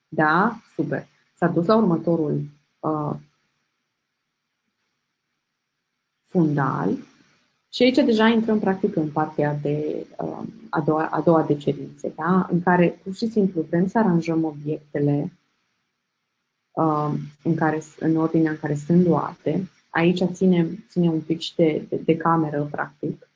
da, super. S-a dus la următorul uh, fundal și aici deja intrăm practic în partea de uh, a, doua, a doua de cerințe, da? în care pur și simplu vrem să aranjăm obiectele uh, în, care, în ordinea în care sunt luate. Aici ținem, ține un pic și de, de, de cameră, practic,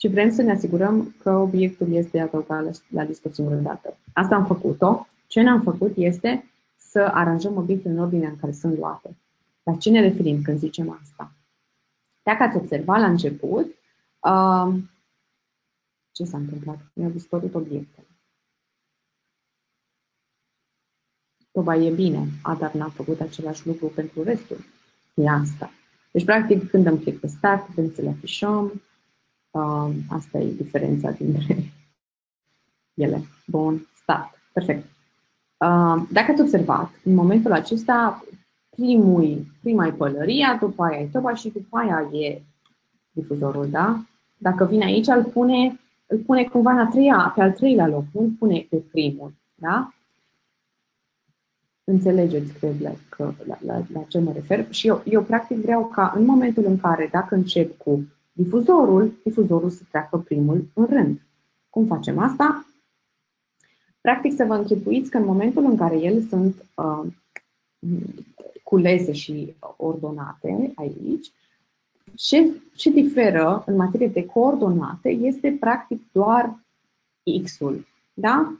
și vrem să ne asigurăm că obiectul este adăugat la, la listă o singură dată. Asta am făcut-o. Ce ne-am făcut este să aranjăm obiectele în ordinea în care sunt luate. La ce ne referim când zicem asta? Dacă ați observat la început, uh, ce s-a întâmplat? Mi-au dispărut obiectele. Toba e bine, a, dar n-a făcut același lucru pentru restul. E asta. Deci, practic, când am click pe start, vrem să le afișăm. Uh, asta e diferența dintre *laughs* ele. Bun, start. Perfect. Uh, dacă ați observat, în momentul acesta, primul, prima e pălăria, după aia e toba și după aia e difuzorul, da? Dacă vine aici, îl pune, îl pune cumva în a treia, pe al treilea loc, nu îl pune pe primul, da? Înțelegeți, cred, la, că, la, la, la ce mă refer. Și eu, eu, practic, vreau ca în momentul în care, dacă încep cu difuzorul, difuzorul să treacă primul în rând. Cum facem asta? Practic să vă închipuiți că în momentul în care ele sunt uh, culese și ordonate aici, ce, ce diferă în materie de coordonate este practic doar X-ul. Da?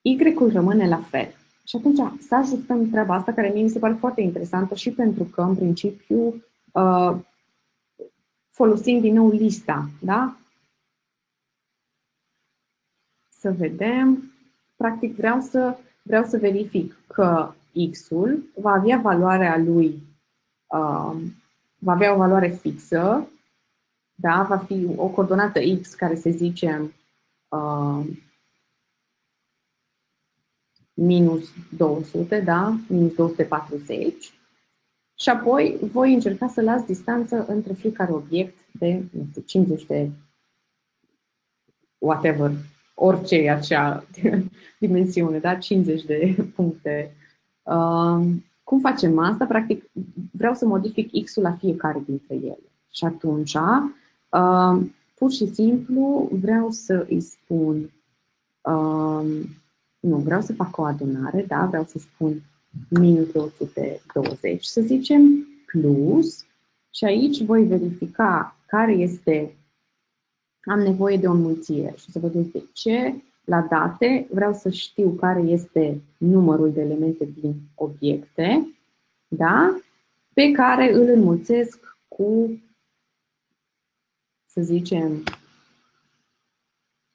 Y-ul rămâne la fel. Și atunci să ajustăm treaba asta, care mie mi se pare foarte interesantă și pentru că, în principiu, uh, folosim din nou lista. Da? Să vedem. Practic vreau să, vreau să verific că x-ul va avea valoarea lui, uh, va avea o valoare fixă, da? va fi o coordonată x care să zicem uh, minus 200, da? minus 240. Și apoi voi încerca să las distanță între fiecare obiect de nu știu, 50 de whatever, orice e acea *laughs* dimensiune, da? 50 de puncte cum facem asta? Practic, vreau să modific x-ul la fiecare dintre ele. Și atunci, uh, pur și simplu, vreau să îi spun, uh, nu, vreau să fac o adunare, da? vreau să spun minus 220, să zicem, plus, și aici voi verifica care este, am nevoie de o înmulțire și să vedeți de ce la date, vreau să știu care este numărul de elemente din obiecte, da? pe care îl înmulțesc cu, să zicem,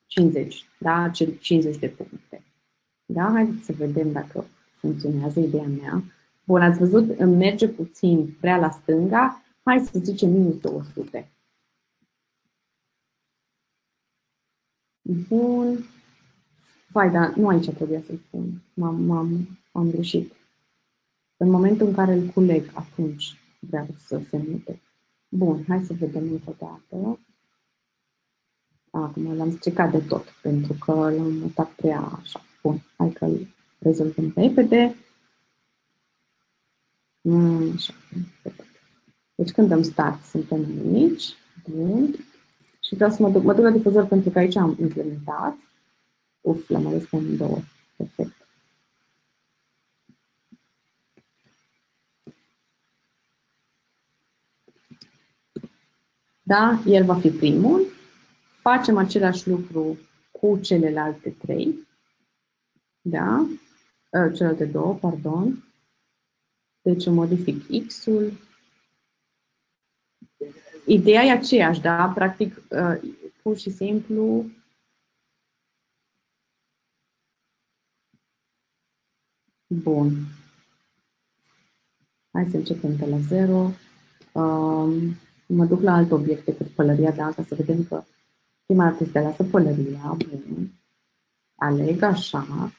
50, da? Cel 50 de puncte. Da? Haideți să vedem dacă funcționează ideea mea. Bun, ați văzut, îmi merge puțin prea la stânga, hai să zicem minus 200. Bun, Vai, dar nu aici trebuia să-l pun. M-am, m-am, am greșit. În momentul în care îl culeg, atunci vreau să se mute. Bun, hai să vedem încă o dată. Acum l-am stricat de tot, pentru că l-am mutat prea așa. Bun, hai că îl rezolvăm repede. Mm, așa, perfect. Deci când dăm start, suntem aici. Bun. Și vreau să mă duc, mă duc la difuzor pentru că aici am implementat. Uf, l-am ales pe două. Perfect. Da, el va fi primul. Facem același lucru cu celelalte trei. Da? Ă, celelalte două, pardon. Deci modific x-ul. Ideea e aceeași, da? Practic, ă, pur și simplu Bun. Hai să începem de la zero. Um, mă duc la alt obiect decât pălăria de asta, să vedem că prima dată este lasă pălăria. Bun. Aleg așa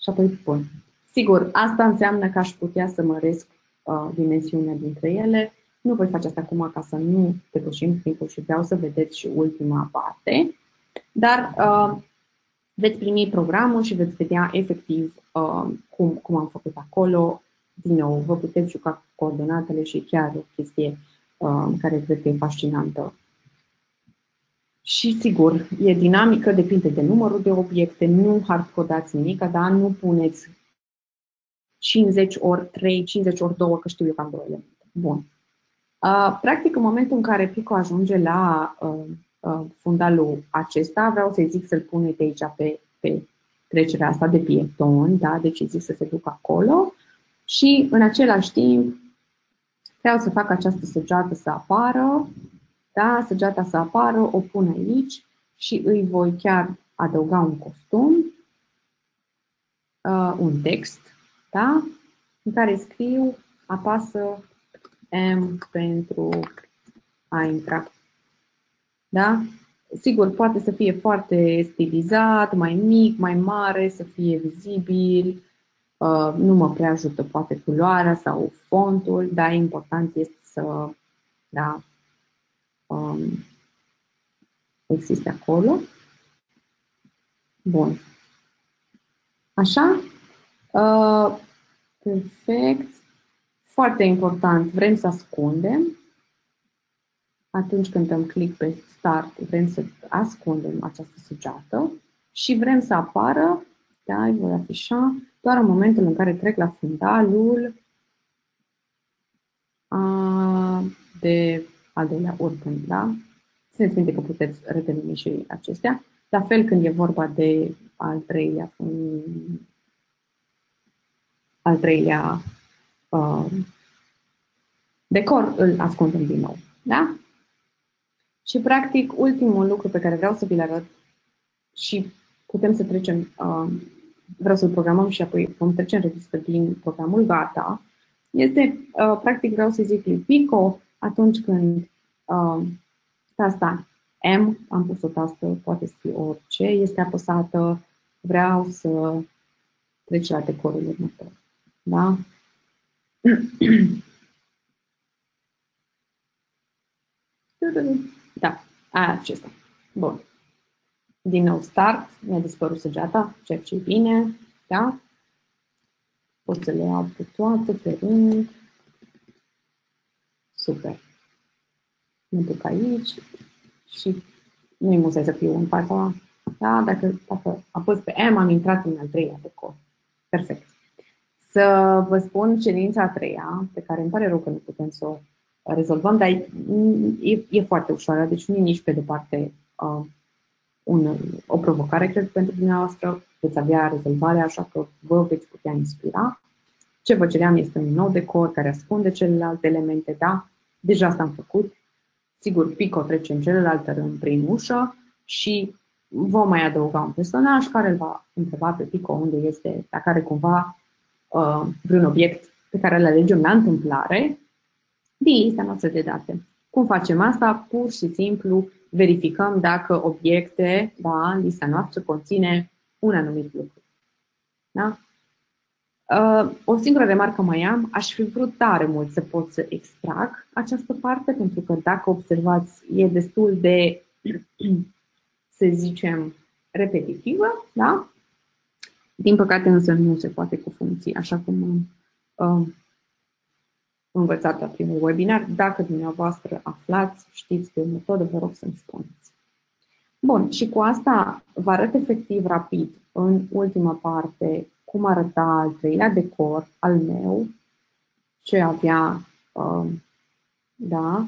și apoi pun. Sigur, asta înseamnă că aș putea să măresc uh, dimensiunea dintre ele. Nu voi face asta acum ca să nu depășim timpul și vreau să vedeți și ultima parte. Dar uh, veți primi programul și veți vedea efectiv uh, cum, cum am făcut acolo. Din nou, vă puteți juca cu coordonatele și chiar o chestie uh, care cred că e fascinantă. Și sigur, e dinamică, depinde de numărul de obiecte, nu hardcodați nimic, dar nu puneți 50 ori 3, 50 ori 2, că știu eu cam două elemente. Bun. Uh, practic, în momentul în care Pico ajunge la uh, uh, fundalul acesta, vreau să-i zic să-l pun de aici pe, pe trecerea asta de pieton, da? deci îi zic să se ducă acolo și în același timp vreau să fac această săgeată să apară, da? săgeata să apară, o pun aici și îi voi chiar adăuga un costum, uh, un text, da? în care scriu apasă M pentru a intra. Da? Sigur, poate să fie foarte stilizat, mai mic, mai mare, să fie vizibil. Uh, nu mă prea ajută poate culoarea sau fontul, dar important este să da, um, existe acolo. Bun. Așa? Uh, perfect. Foarte important, vrem să ascundem atunci când dăm click pe Start, vrem să ascundem această sugeată și vrem să apară, da, îi voi afișa, doar în momentul în care trec la fundalul a, de al doilea urgând, da? Țineți minte că puteți redenumi și acestea. La fel când e vorba de al treilea, al treilea uh, decor, îl ascundem din nou. Da? Și, practic, ultimul lucru pe care vreau să vi-l arăt și putem să trecem, uh, vreau să-l programăm și apoi vom trece în revistă din programul gata, este, uh, practic, vreau să zic lui Pico, atunci când uh, asta M, am pus o tastă, poate să fie orice, este apăsată, vreau să trec la decorul următor. Da? *clears throat* Da, acesta. Bun. Din nou start, mi-a dispărut săgeata, ceea ce e bine, da? Pot să le iau pe toate, pe rând. Super. Mă duc aici și nu-i musai să fiu în partea da? Dacă, dacă apăs pe M, am intrat în al treilea decor. Perfect. Să vă spun cerința a treia, pe care îmi pare rău că nu putem să o rezolvăm, dar e, e foarte ușoară, deci nu e nici pe departe uh, un, o provocare, cred, pentru dumneavoastră. Veți avea rezolvarea, așa că vă veți putea inspira. Ce vă ceream este un nou decor care ascunde celelalte elemente, da? Deja asta am făcut. Sigur, Pico trece în celălalt rând prin ușă și vom mai adăuga un personaj care îl va întreba pe Pico unde este, dacă are cumva uh, vreun obiect pe care îl alegem la întâmplare din lista noastră de date. Cum facem asta? Pur și simplu verificăm dacă obiecte, da, lista noastră conține un anumit lucru. Da? Uh, o singură remarcă mai am, aș fi vrut tare mult să pot să extrag această parte, pentru că dacă observați, e destul de, *clears throat* să zicem, repetitivă, da? Din păcate însă nu se poate cu funcții, așa cum uh, învățat la primul webinar. Dacă dumneavoastră aflați, știți de o metodă, vă rog să-mi spuneți. Bun, și cu asta vă arăt efectiv rapid în ultima parte cum arăta al treilea decor al meu, ce avea, uh, da,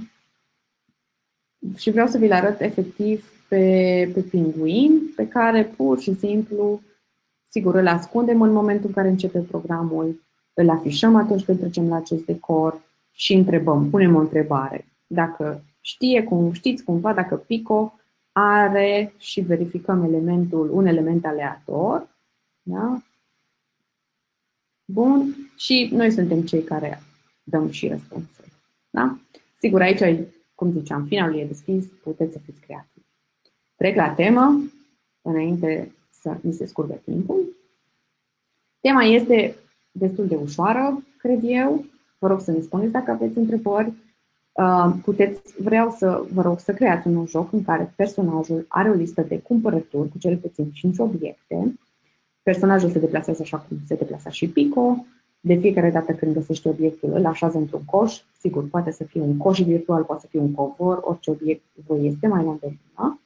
și vreau să vi-l arăt efectiv pe, pe pinguin pe care pur și simplu, sigur, îl ascundem în momentul în care începe programul, îl afișăm atunci când trecem la acest decor și întrebăm, punem o întrebare. Dacă știe cum, știți cumva dacă Pico are și verificăm elementul, un element aleator, da? Bun, și noi suntem cei care dăm și răspunsul. Da? Sigur, aici, cum ziceam, finalul e deschis, puteți să fiți creativi. Trec la temă, înainte să mi se scurge timpul. Tema este destul de ușoară, cred eu. Vă rog să ne spuneți dacă aveți întrebări. Uh, puteți, vreau să vă rog să creați un joc în care personajul are o listă de cumpărături cu cel puțin 5 obiecte. Personajul se deplasează așa cum se deplasa și Pico. De fiecare dată când găsește obiectul, îl așează într-un coș. Sigur, poate să fie un coș virtual, poate să fie un covor, orice obiect vă este mai la îndemână.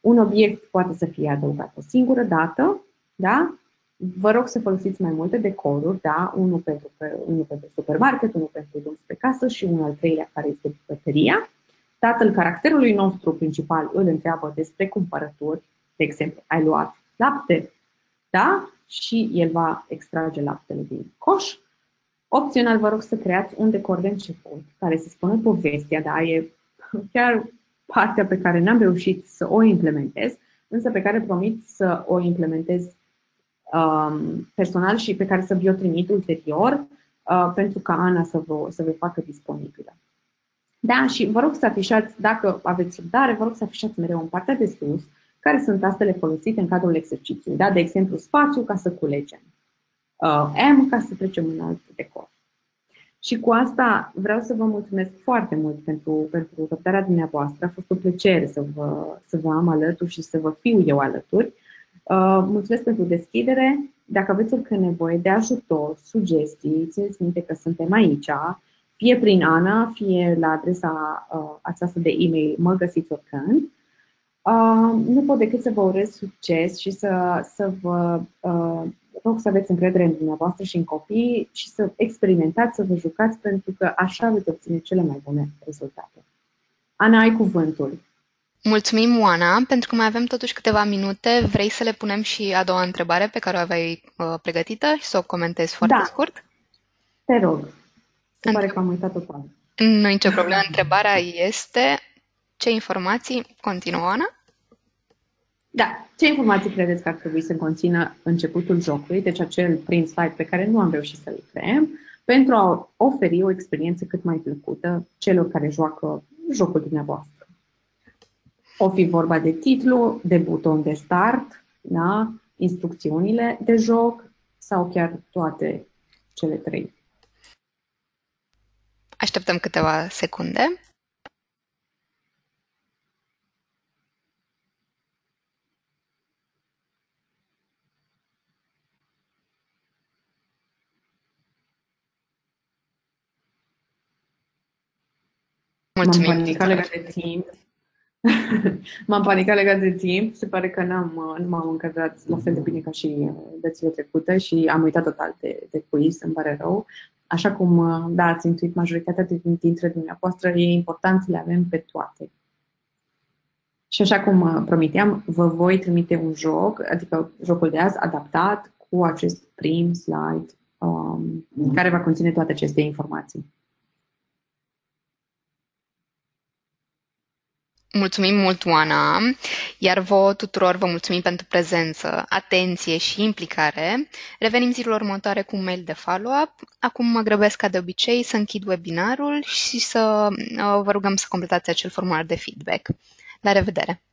Un obiect poate să fie adăugat o singură dată, da? Vă rog să folosiți mai multe decoruri, da? Unul pentru, unul pentru supermarket, unul pentru drum spre casă și unul al treilea care este bucătăria. Tatăl caracterului nostru principal îl întreabă despre cumpărături, de exemplu, ai luat lapte, da? Și el va extrage laptele din coș. Opțional, vă rog să creați un decor de început care să spună povestea, da? E chiar partea pe care n-am reușit să o implementez, însă pe care promit să o implementez um, personal și pe care să vi-o trimit ulterior uh, pentru ca Ana să vă, să vă facă disponibilă. Da, și vă rog să afișați, dacă aveți răbdare, vă rog să afișați mereu în partea de sus care sunt astele folosite în cadrul exercițiului. Da? De exemplu, spațiu ca să culegem, uh, M ca să trecem în alt decor. Și cu asta vreau să vă mulțumesc foarte mult pentru, pentru răbdarea dumneavoastră. A fost o plăcere să vă, să vă am alături și să vă fiu eu alături. Uh, mulțumesc pentru deschidere. Dacă aveți orice nevoie de ajutor, sugestii, țineți minte că suntem aici, fie prin Ana, fie la adresa uh, aceasta de e-mail mă găsiți oricând. Uh, nu pot decât să vă urez succes și să, să vă uh, rog să aveți încredere în dumneavoastră și în copii și să experimentați, să vă jucați, pentru că așa veți obține cele mai bune rezultate. Ana, ai cuvântul. Mulțumim, Oana, pentru că mai avem totuși câteva minute. Vrei să le punem și a doua întrebare pe care o aveai uh, pregătită și să o comentezi foarte da. scurt? Te rog. Se pare că am uitat-o toată. Nu nicio problemă. Întrebarea este ce informații continuă, Ana? Da. Ce informații credeți că ar trebui să conțină începutul jocului, deci acel prim slide pe care nu am reușit să-l creăm, pentru a oferi o experiență cât mai plăcută celor care joacă jocul dumneavoastră. O fi vorba de titlu, de buton de start, da? instrucțiunile de joc sau chiar toate cele trei. Așteptăm câteva secunde. Mulțumim. M-am panicat legat de timp. *laughs* M-am panicat legat de timp. Se pare că n-am, nu m-am încadrat la fel de bine ca și dățile trecute și am uitat total de, de quiz, îmi pare rău. Așa cum, da, ați intuit majoritatea dintre dumneavoastră, e important să le avem pe toate. Și așa cum promiteam, vă voi trimite un joc, adică jocul de azi adaptat cu acest prim slide um, care va conține toate aceste informații. Mulțumim mult, Oana, iar vouă tuturor vă mulțumim pentru prezență, atenție și implicare. Revenim zilul următoare cu un mail de follow-up. Acum mă grăbesc ca de obicei să închid webinarul și să uh, vă rugăm să completați acel formular de feedback. La revedere!